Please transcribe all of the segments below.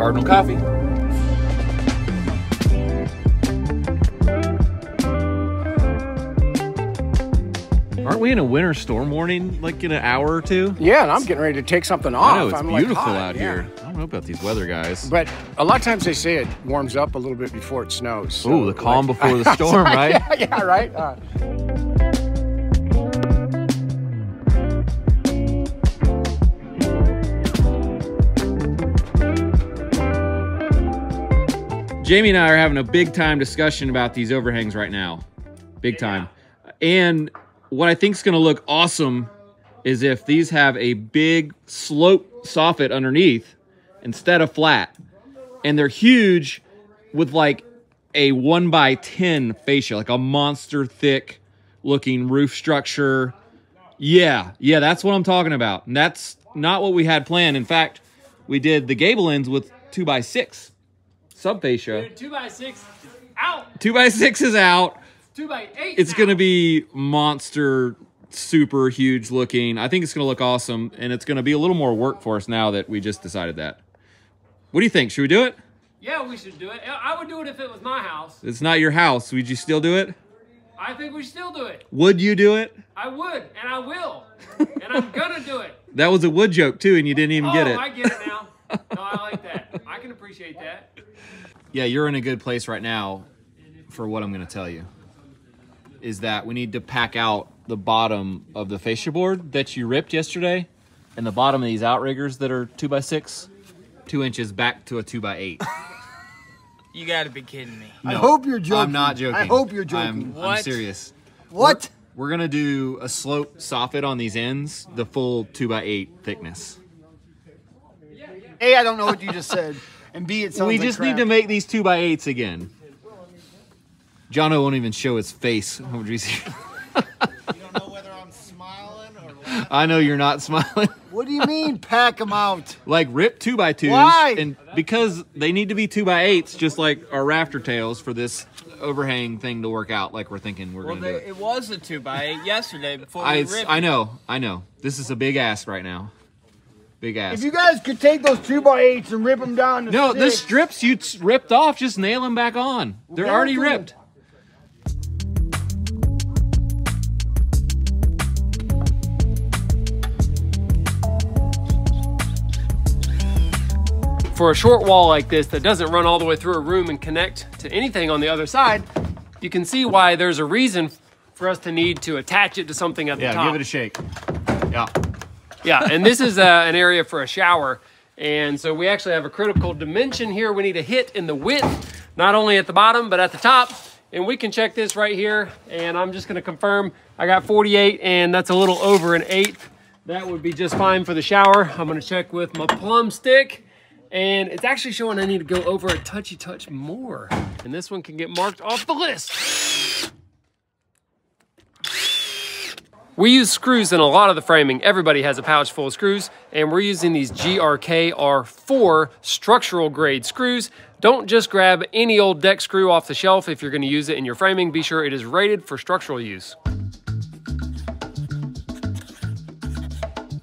Cardinal Coffee. Aren't we in a winter storm warning like in an hour or two? Yeah, and I'm getting ready to take something off. I know it's I'm beautiful hot, out yeah. here. I don't know about these weather guys. But a lot of times they say it warms up a little bit before it snows. so, Ooh, the calm like- before the storm, right? yeah, yeah, right. Uh, Jamie and I are having a big time discussion about these overhangs right now. Big time. And what I think is going to look awesome is if these have a big slope soffit underneath instead of flat. And they're huge with like a 1 by 10 fascia, like a monster thick looking roof structure. Yeah, yeah, that's what I'm talking about. And that's not what we had planned. In fact, we did the gable ends with 2 by 6 sub fascia. Two by six, out. Two by six is out. Two by eight. It's gonna be monster, super huge looking. I think it's gonna look awesome, and it's gonna be a little more work for us now that we just decided that. What do you think? Should we do it? Yeah, we should do it. I would do it if it was my house. It's not your house. Would you still do it? I think we should still do it. Would you do it? I would, and I will, and I'm gonna do it. That was a wood joke too, and you didn't even oh, get it. I get it now. No, I like that. I can appreciate that. Yeah, you're in a good place right now for what I'm going to tell you. Is that we need to pack out the bottom of the fascia board that you ripped yesterday and the bottom of these outriggers that are two by six, two inches back to a two by eight. You gotta be kidding me. I hope you're joking. I'm not joking. I hope you're I'm, joking. I'm What? serious. what? We're gonna do a slope soffit on these ends, the full two by eight thickness. A, I don't know what you just said, and B, it sounds we like just crap. need to make these two by eights again. Jono won't even show his face. You don't know whether I'm smiling or laughing. I know you're not smiling. What do you mean, pack them out? like rip two by twos. Why? And because they need to be two by eights, just like our rafter tails for this overhang thing to work out. Like we're thinking we're Well, gonna do it. it was a two by eight yesterday before I, we it's- ripped. I know, I know. This is a big ask right now. Big ask. If you guys could take those two by eights and rip them down to no, the six, strips you ripped off, just nail them back on. They're already ripped. For a short wall like this that doesn't run all the way through a room and connect to anything on the other side, you can see why there's a reason for us to need to attach it to something at the top. Yeah, give it a shake. Yeah. Yeah, and this is uh, an area for a shower. And so we actually have a critical dimension here we need to hit in the width, not only at the bottom, but at the top. And we can check this right here. And I'm just gonna confirm I got 48 and that's a little over an eighth. That would be just fine for the shower. I'm gonna check with my plumb stick. And it's actually showing I need to go over a touchy touch more. And this one can get marked off the list. We use screws in a lot of the framing. Everybody has a pouch full of screws, and we're using these GRK R4 structural grade screws. Don't just grab any old deck screw off the shelf if you're gonna use it in your framing. Be sure it is rated for structural use.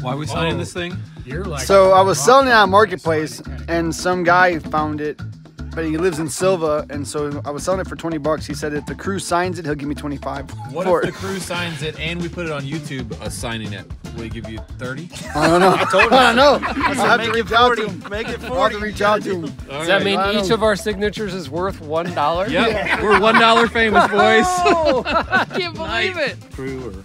Why are we signing this thing? So I was selling it on Marketplace, and some guy found it, but he lives in Sylva, and so I was selling it for 20 bucks. He said if the crew signs it, he'll give me 25 What for if it. the crew signs it and we put it on YouTube uh, signing it? Will he give you 30? I don't know. I don't know. I'll have to reach out to him. Make it 40. I'll have to reach out to him. Does that mean each of our signatures is worth one dollar? Yep. We're $1 famous, boys. I can't believe it. crew or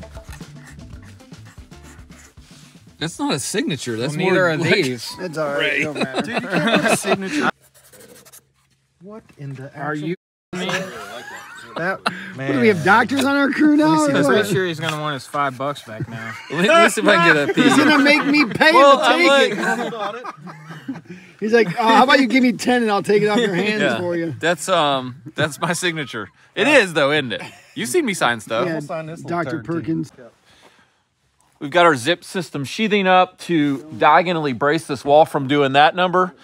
That's not a signature. That's Well, more neither are like- these. It's all right. It don't matter. signature. What in the Are you? that What, do we have doctors on our crew now? I'm pretty sure he's gonna want his five bucks back now. Let me see if I can get a He's gonna make me pay Well, to take like- it. He's like, oh, how about you give me 10 and I'll take it off your hands Yeah. for you. That's um that's my signature. It is though, isn't it? You've seen me sign stuff. Yeah, sign this little Dr. turd, too. Perkins. We've got our zip system sheathing up to diagonally brace this wall from doing that number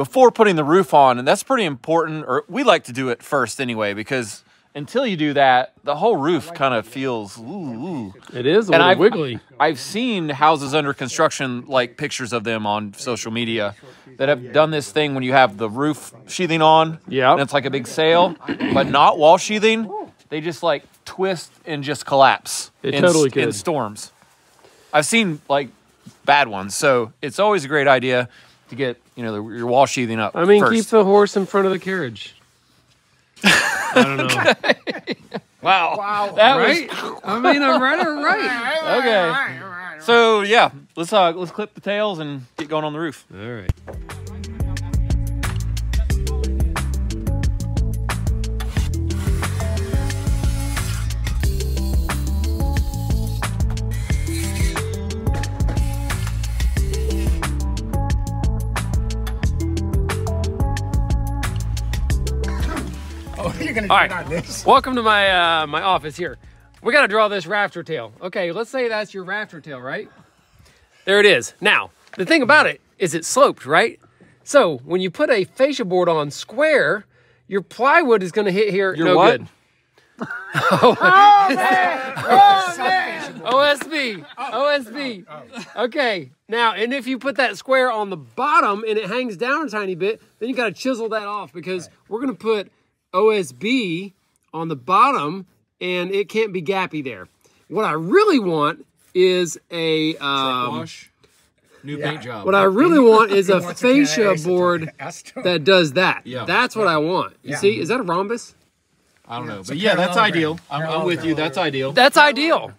before putting the roof on. And that's pretty important, or we like to do it first anyway, because until you do that, the whole roof kind of feels ooh, ooh. It is a And little I've- wiggly. I've seen houses under construction, like pictures of them on social media, that have done this thing when you have the roof sheathing on. Yeah, And it's like a big sail, but not wall sheathing. They just like twist and just collapse. It in, totally in could. storms. I've seen like bad ones, so it's always a great idea to get you know the, your wall sheathing up. I mean, first. keep the horse in front of the carriage. I don't know. wow. Wow. That right? I mean, I'm right or right. okay. So yeah, let's uh let's clip the tails and get going on the roof. All right. You're gonna All do right. on this. Welcome to my uh, my office here. We got to draw this rafter tail. Okay, let's say that's your rafter tail, right? There it is. Now, the thing about it is it's sloped, right? So when you put a fascia board on square, your plywood is going to hit here. Your no what? good. OSB. OSB. Okay. Now, and if you put that square on the bottom and it hangs down a tiny bit, then you got to chisel that off because we're going to put OSB on the bottom and it can't be gappy there. What I really want is a um, New paint job. what I really want is a Once fascia asked board that does that. Yeah. That's what I want. You Yeah. see, is that a rhombus? I don't know, but yeah, that's parallelogram. ideal. I'm, I'm with you. That's ideal. That's ideal.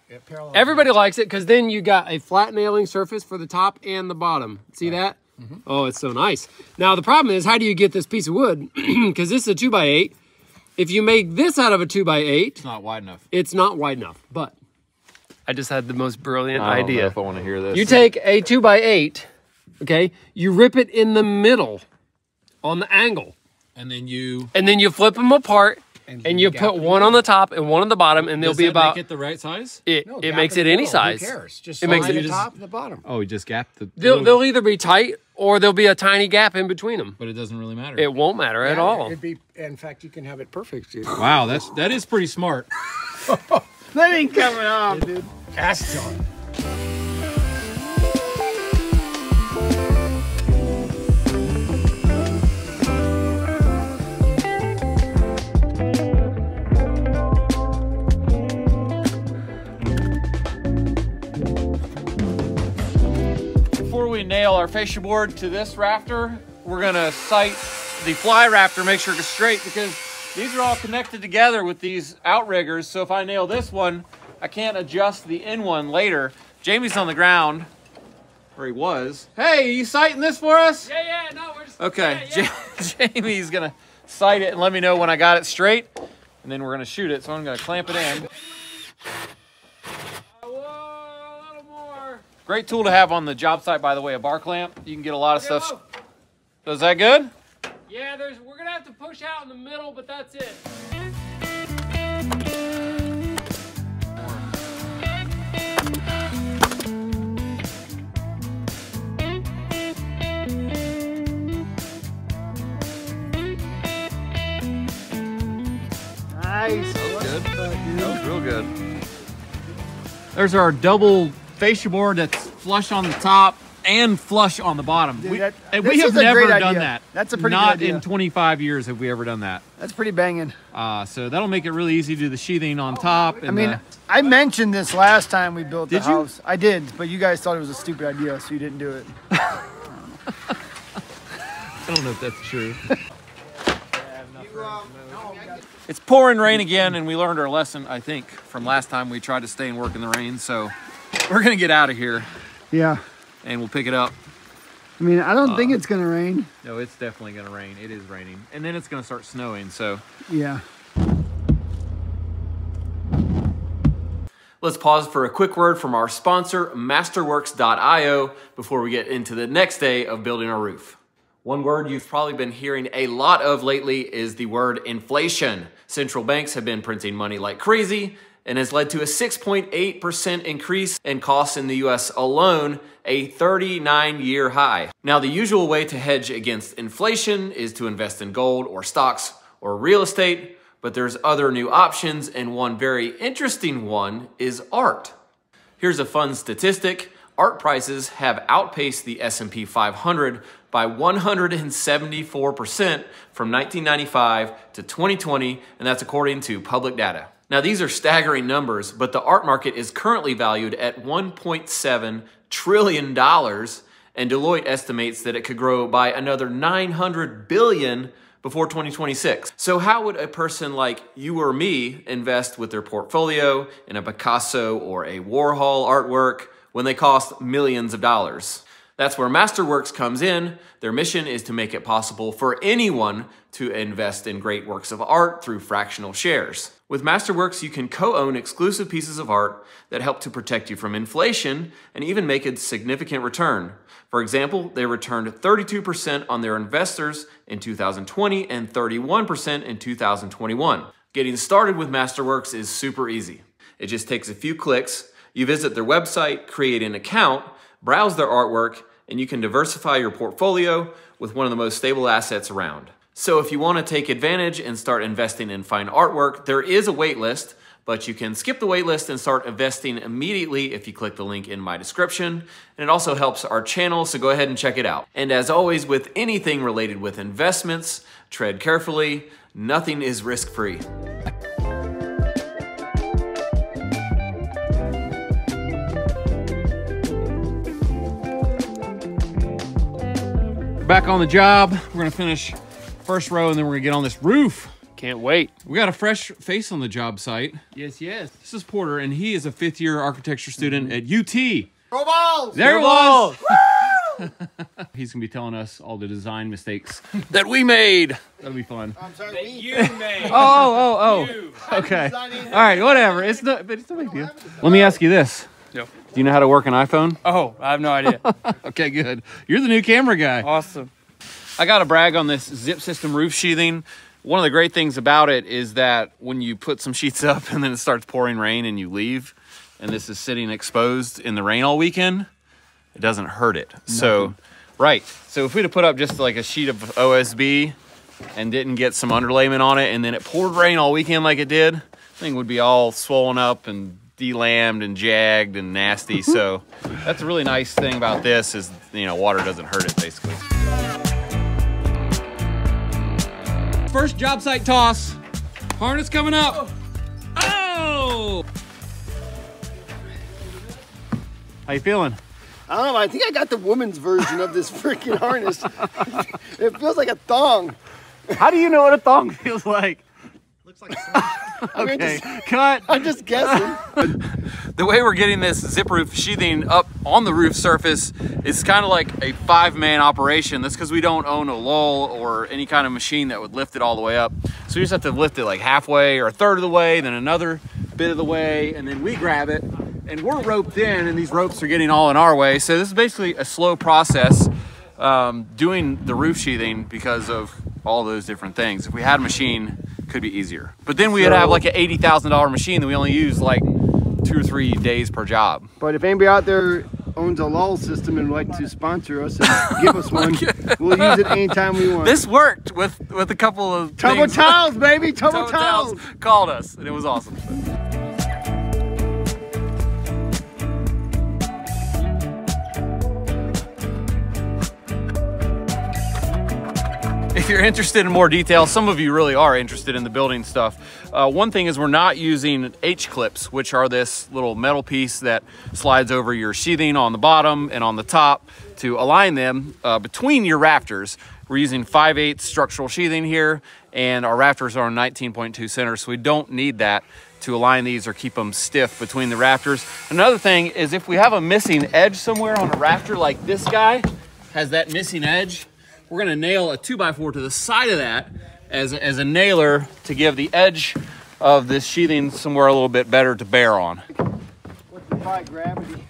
Everybody likes it because then you got a flat nailing surface for the top and the bottom. See that? Oh, it's so nice. Now the problem is, how do you get this piece of wood? Because this is a two by eight. If you make this out of a two by eight, It's not wide enough. it's not wide enough. But I just had the most brilliant I don't know idea. if I want to hear this. You take a two by eight, okay? You rip it in the middle on the angle, and then you. and then you flip them apart, and, you put one on the top and one on the bottom, and they'll Does be that about make it the right size? it. No, it gap makes in it the any middle. size. Who cares? Just It makes it- the top and the bottom. Oh, you just gapped the. They'll, they'll either be tight or there'll be a tiny gap in between them. but it doesn't really matter. It won't matter at Yeah, all. It'd be, in fact, you can have it perfect. dude. wow, that's that is pretty smart. That ain't coming off, dude. Ask John. Board to this rafter, we're gonna sight the fly rafter, make sure it's straight because these are all connected together with these outriggers. So if I nail this one, I can't adjust the in one later. Jamie's on the ground, where he was. Hey, you sighting this for us? Yeah, yeah, no, we're just Okay, Ja- Jamie's gonna sight it and let me know when I got it straight, and then we're gonna shoot it. So I'm gonna clamp it in. Whoa, a little more. Great tool to have on the job site, by the way, a bar clamp. You can get a lot of stuff. Is that good? Yeah, there's. We're gonna have to push out in the middle, but that's it. Nice. That was Good. That was real good. There's our double fascia board that's flush on the top and flush on the bottom. Dude, we, that- and we have never done idea. that. That's a pretty good Not idea. in 25 years have we ever done that. That's pretty banging. Uh, so that'll make it really easy to do the sheathing on top. And I mean, the- I mentioned this last time we built the Did you? house. I did, but you guys thought it was a stupid idea, so you didn't do it. I don't know if that's true. It's pouring rain again, and we learned our lesson, I think, from last time we tried to stay and work in the rain. So we're gonna get out of here, Yeah. and we'll pick it up. I mean, I don't Uh, think it's gonna rain. No, it's definitely gonna rain. It is raining, and then it's gonna start snowing. So Yeah. let's pause for a quick word from our sponsor, Masterworks.io, before we get into the next day of building our roof. One word you've probably been hearing a lot of lately is the word inflation. Central banks have been printing money like crazy and has led to a 6.8% increase in costs in the US alone, a 39 year high. Now, the usual way to hedge against inflation is to invest in gold or stocks or real estate. But there's other new options, and one very interesting one is art. Here's a fun statistic. Art prices have outpaced the S&P 500 by 174% from 1995 to 2020, and that's according to public data. Now, these are staggering numbers, but the art market is currently valued at $1.7 trillion, and Deloitte estimates that it could grow by another 900 billion before 2026. So how would a person like you or me invest with their portfolio in a Picasso or a Warhol artwork when they cost millions of dollars? That's where Masterworks comes in. Their mission is to make it possible for anyone to invest in great works of art through fractional shares. With Masterworks, you can co-own exclusive pieces of art that help to protect you from inflation and even make a significant return. For example, they returned 32% on their investors in 2020 and 31% in 2021. Getting started with Masterworks is super easy. It just takes a few clicks. You visit their website, create an account, browse their artwork, and you can diversify your portfolio with one of the most stable assets around. So if you want to take advantage and start investing in fine artwork, there is a wait list, but you can skip the wait list and start investing immediately if you click the link in my description. And it also helps our channel, so go ahead and check it out. And as always, with anything related with investments, tread carefully. Nothing is risk-free. Back on the job. We're gonna finish first row and then we're gonna get on this roof. Can't wait. We got a fresh face on the job site. Yes, yes. This is Porter, and he is a fifth year architecture student at UT. Go Vols! There it was. He's gonna be telling us all the design mistakes that we made. That'll be fun. I'm sorry, we- You made. Oh, oh, oh. You. Okay. All right, whatever. It's not, but it's no big deal. Let me ask you this. Yep. Do you know how to work an iPhone? Oh, I have no idea. Okay, good. You're the new camera guy. awesome. I got to brag on this zip system roof sheathing. One of the great things about it is that when you put some sheets up and then it starts pouring rain and you leave, and this is sitting exposed in the rain all weekend, it doesn't hurt it. So, right. So if we'd have put up just like a sheet of OSB and didn't get some underlayment on it, and then it poured rain all weekend like it did, thing would be all swollen up and delambed and jagged and nasty. so that's a really nice thing about this is you know water doesn't hurt it basically. First job site toss. Harness coming up. Oh! How you feeling? I don't know. I think I got the woman's version of this freaking harness. it feels like a thong. How do you know what a thong feels like? Looks like I mean, Okay, just, cut. I'm just guessing. The way we're getting this zip roof sheathing up on the roof surface is kind of like a five-man operation. That's because we don't own a lull or any kind of machine that would lift it all the way up. So we just have to lift it like halfway or a third of the way, then another bit of the way, and then we grab it. And we're roped in, and these ropes are getting all in our way. So this is basically a slow process um, doing the roof sheathing because of all those different things. If we had a machine, it could be easier. But then we'd have like an eighty thousand dollar machine that we only use like two or three days per job. But if anybody out there owns a lull system and would like to sponsor us and give us one, we'll use it anytime we want. This worked with with a couple of things. towels, baby. Turbo towels. Towels called us, and it was awesome. If you're interested in more detail, some of you really are interested in the building stuff. Uh, one thing is we're not using H clips, which are this little metal piece that slides over your sheathing on the bottom and on the top to align them uh, between your rafters. We're using 5 8 structural sheathing here, and our rafters are 19.2 center, so we don't need that to align these or keep them stiff between the rafters. Another thing is if we have a missing edge somewhere on a rafter like this guy has that missing edge, we're gonna nail a two by four to the side of that as a, as a nailer to give the edge of this sheathing somewhere a little bit better to bear on. What's the gravity?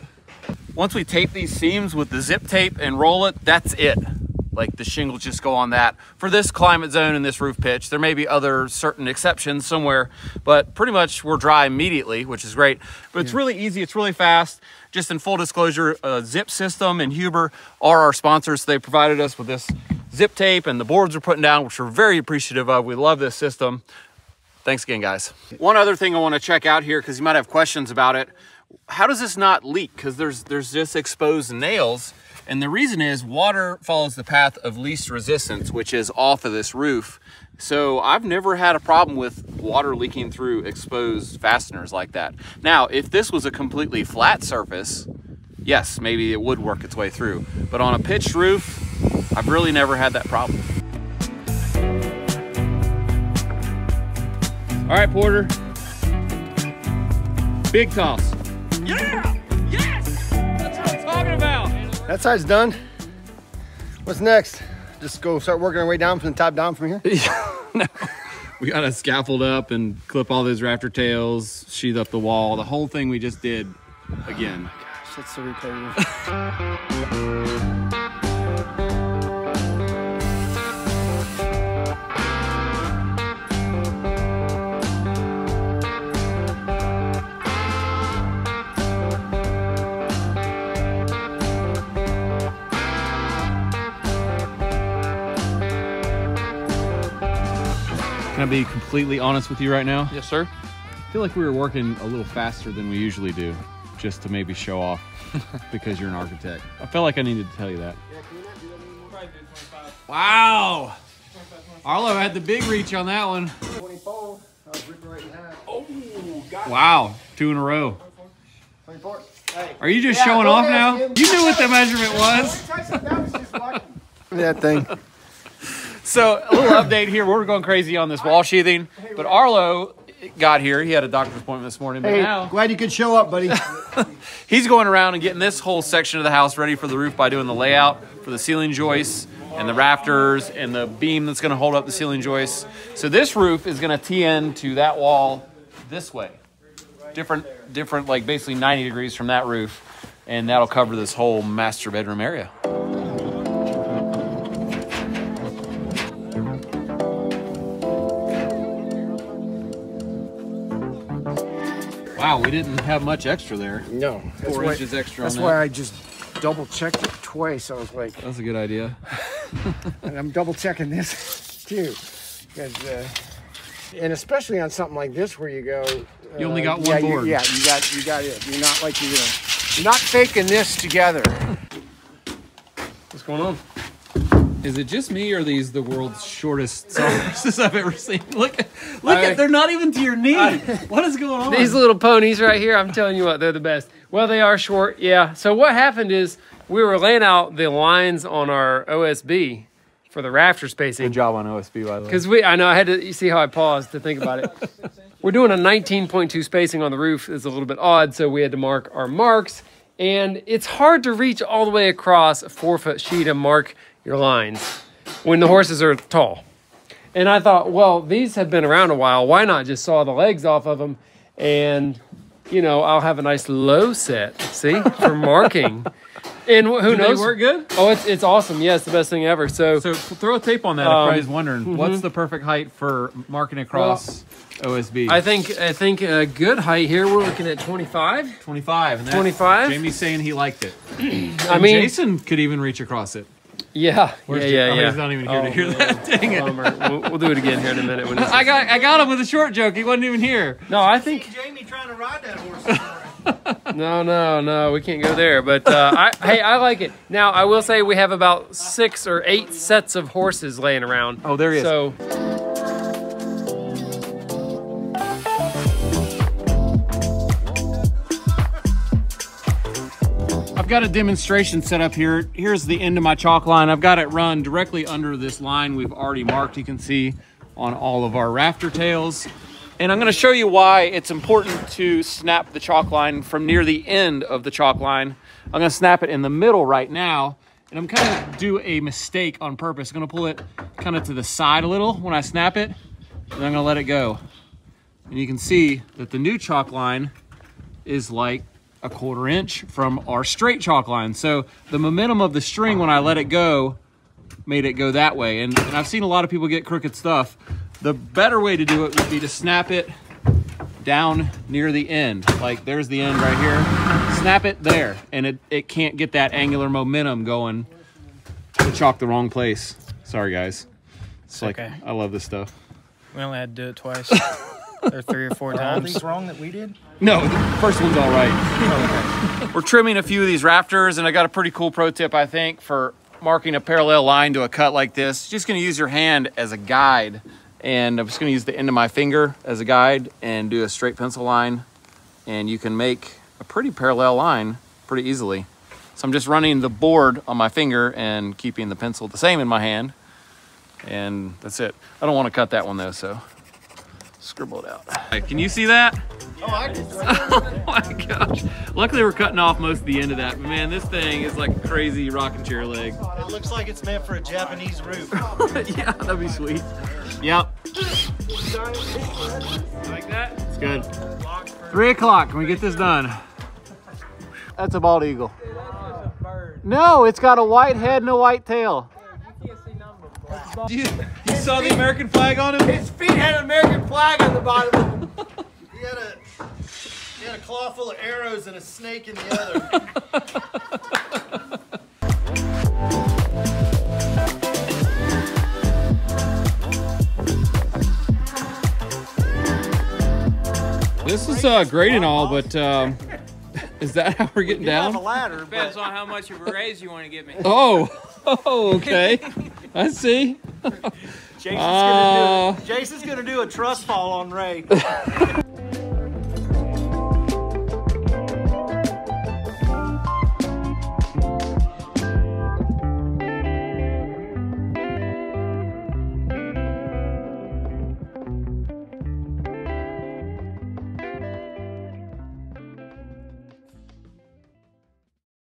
Once we tape these seams with the zip tape and roll it, that's it. Like the shingles just go on that. For this climate zone and this roof pitch, there may be other certain exceptions somewhere, but pretty much we're dry immediately, which is great. But it's really easy, it's really fast. Just in full disclosure, uh, Zip System and Huber are our sponsors. They provided us with this zip tape and the boards we're putting down, which we're very appreciative of. We love this system. Thanks again, guys. One other thing I want to check out here because you might have questions about it. How does this not leak? Because there's there's just exposed nails, and the reason is water follows the path of least resistance, which is off of this roof. So I've never had a problem with water leaking through exposed fasteners like that. Now, if this was a completely flat surface, yes, maybe it would work its way through. But on a pitched roof, I've really never had that problem. All right, Porter. Big toss. Yeah! That side's done. What's next? Just go start working our way down from the top down from here. We got to scaffold up and clip all those rafter tails, sheath up the wall, the whole thing we just did again. Oh that's so repetitive. Can I be completely honest with you right now? Yes, sir. I feel like we were working a little faster than we usually do, just to maybe show off because you're an architect. I felt like I needed to tell you that. Wow! Arlo had the big reach on that one. Wow, two in a row. Are you just showing off now? You knew what the measurement was. that thing. So a little update here. We're going crazy on this wall sheathing, but Arlo got here. He had a doctor's appointment this morning, but Hey, now glad you could show up, buddy. he's going around and getting this whole section of the house ready for the roof by doing the layout for the ceiling joists and the rafters and the beam that's going to hold up the ceiling joists. So this roof is going to tee in to that wall this way, different, different, like basically 90 degrees from that roof, and that'll cover this whole master bedroom area. Wow, we didn't have much extra there. No. That's Four why, inches extra That's on why. I just double checked it twice. I was like, That's a good idea. and I'm double checking this too. 'Cause, uh, and especially on something like this where you go. You only uh, got one yeah, you- board. yeah, you got you got it. You're not like you're gonna. You're not faking this together. What's going on? Is it just me or are these the world's shortest sawhorses I've ever seen? Look, look I- at they're not even to your knee. what is going on? These little ponies right here, I'm telling you what, they're the best. Well, they are short, yeah. So what happened is we were laying out the lines on our OSB for the rafter spacing. Good job on OSB by the way. Because we, I know I had to you see how I paused to think about it. We're doing a 19.2 spacing on the roof. It's a little bit odd, so we had to mark our marks. And it's hard to reach all the way across a four foot sheet and mark your lines when the horses are tall. And I thought, well, these have been around a while. Why not just saw the legs off of them and, you know, I'll have a nice low set, see, for marking. And wh- who Do they knows? work good? Oh, it's, it's awesome. Yeah, it's the best thing ever. So, So throw a tape on that Um, if anybody's wondering. What's the perfect height for marking across OSB? I think I think a good height here. We're looking at 25. 25. 25. Jamie's saying he liked it. I mean, Jason could even reach across it. Yeah, Where's yeah, Ja- yeah, oh, yeah. He's not even here Oh, to hear man. that. Dang it. We'll, we'll do it again here in a minute. When I got I got him with a short joke. He wasn't even here. no, I think Jamie trying to ride that horse. no, no, no. We can't go there. But uh, I, hey, I like it. Now I will say we have about six or eight sets of horses laying around. Oh, there he is. So got a demonstration set up here. Here's the end of my chalk line. I've got it run directly under this line we've already marked. You can see on all of our rafter tails. And I'm gonna show you why it's important to snap the chalk line from near the end of the chalk line. I'm gonna snap it in the middle right now. And I'm kind of do a mistake on purpose. I'm gonna pull it kind of to the side a little when I snap it. And I'm gonna let it go. And you can see that the new chalk line is like a quarter inch from our straight chalk line. So the momentum of the string when I let it go made it go that way. And, and I've seen a lot of people get crooked stuff. The better way to do it would be to snap it down near the end. Like there's the end right here. Snap it there and it, it can't get that angular momentum going to chalk the wrong place. Sorry guys. It's like, okay. I love this stuff. We only had to do it twice. Or three or four All times. these wrong that we did? No, the first one's all right. Oh, We're trimming a few of these rafters, and I got a pretty cool pro tip, I think, for marking a parallel line to a cut like this. Just gonna use your hand as a guide, and I'm just gonna use the end of my finger as a guide and do a straight pencil line, and you can make a pretty parallel line pretty easily. So I'm just running the board on my finger and keeping the pencil the same in my hand, and that's it. I don't want to cut that one though, so scribble it out. Can you see that? Oh, I can. oh my gosh. Luckily we're cutting off most of the end of that, but man, this thing is like a crazy rocking chair leg. Oh, it looks like it's meant for a Japanese roof. yeah, that'd be sweet. Yep. Like that? It's good. Three o'clock. Can we get this done? That's a bald eagle. No, it's got a white head and a white tail. You, you saw the American flag on him? His feet had an American flag on the bottom. He had a he had a claw full of arrows and a snake in the other. This is uh, great and all, but um, is that how we're getting Have a down? ladder, Depends but on how much of a raise you want to give me. Oh, oh, okay. I see. Jason's Uh, gonna do Jason's gonna do a trust fall on Ray.